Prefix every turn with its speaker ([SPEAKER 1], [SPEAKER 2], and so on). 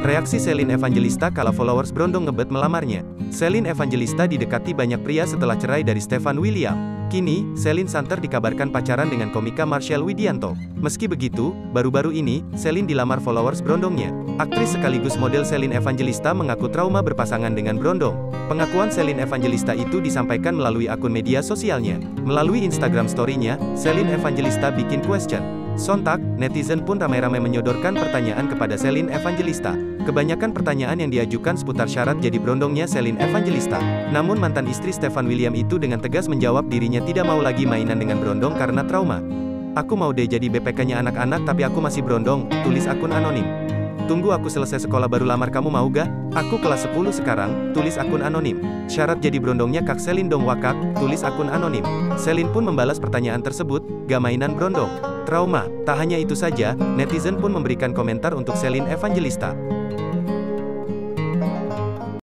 [SPEAKER 1] Reaksi Selin Evangelista kala followers Brondong ngebet melamarnya. Selin Evangelista didekati banyak pria setelah cerai dari Stefan William. Kini, Selin Santer dikabarkan pacaran dengan komika Marshall Widianto. Meski begitu, baru-baru ini, Selin dilamar followers Brondongnya. Aktris sekaligus model Selin Evangelista mengaku trauma berpasangan dengan Brondong. Pengakuan Selin Evangelista itu disampaikan melalui akun media sosialnya. Melalui Instagram story-nya, Selin Evangelista bikin question. Sontak, netizen pun ramai-ramai menyodorkan pertanyaan kepada Selin Evangelista. Kebanyakan pertanyaan yang diajukan seputar syarat jadi brondongnya Selin Evangelista. Namun mantan istri Stefan William itu dengan tegas menjawab dirinya tidak mau lagi mainan dengan brondong karena trauma. Aku mau deh jadi BPK-nya anak-anak tapi aku masih brondong, tulis akun anonim. Tunggu aku selesai sekolah baru lamar kamu mau gak? Aku kelas 10 sekarang, tulis akun anonim. Syarat jadi brondongnya Kak Selin dong wakak, tulis akun anonim. Selin pun membalas pertanyaan tersebut, gak mainan brondong. Trauma, tak hanya itu saja, netizen pun memberikan komentar untuk Selin Evangelista.